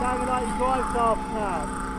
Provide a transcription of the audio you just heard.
Damn it, I drive off now.